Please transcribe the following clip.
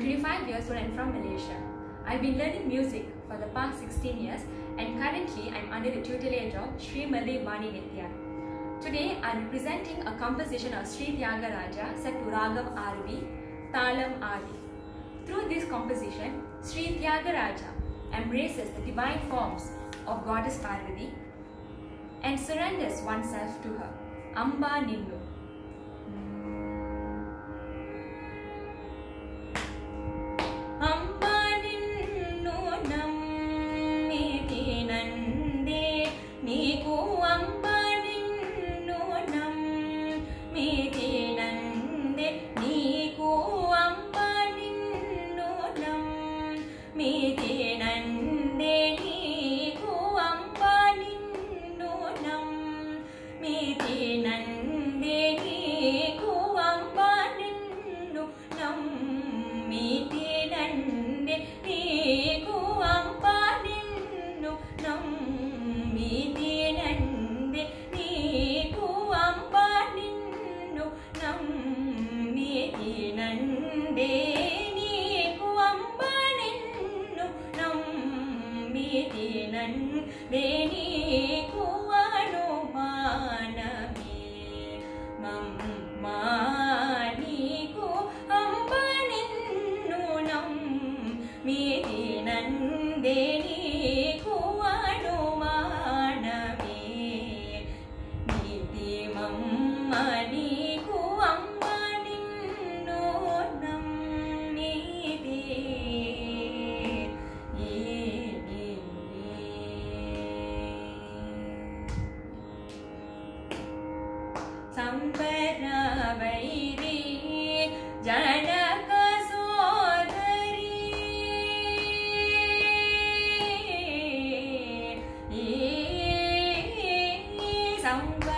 and from Malaysia. I've been learning music for the past 16 years and currently I'm under the tutelage of Sri Malay Vani Nitya. Today I'm presenting a composition of Sri Tyagaraja set to Ragam Arabhi, Talam Adi. Through this composition, Sri Tyagaraja embraces the divine forms of Goddess Parvati and surrenders oneself to her. Amba Ninnu. Preethi నందే samba